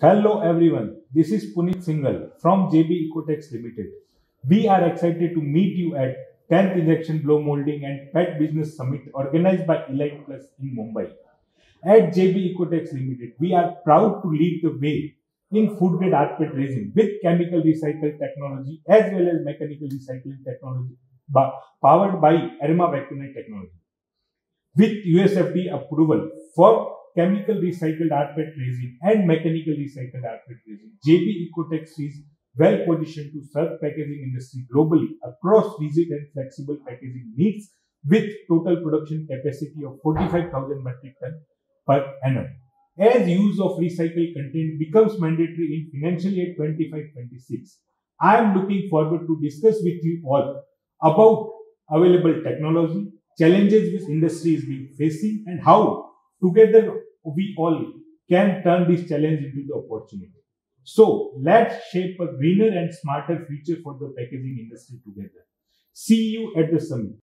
Hello everyone, this is Punit Singhal from JB Ecotex Limited. We are excited to meet you at 10th Injection Blow Molding and PET Business Summit organized by Elite Plus in Mumbai. At JB Ecotex Limited, we are proud to lead the way in food grade rPET resin with chemical recycled technology as well as mechanical recycling technology powered by Erema Vacunite technology. With USFDA approval for chemical recycled rPET resin and mechanical recycled rPET resin. JB Ecotex is well positioned to serve packaging industry globally across rigid and flexible packaging needs with total production capacity of 45,000 metric ton per annum. As use of recycled content becomes mandatory in financial year 25-26, I am looking forward to discuss with you all about available technology, challenges which industry is being facing and how together we all can turn this challenge into the opportunity. So let's shape a greener and smarter future for the packaging industry together. See you at the summit.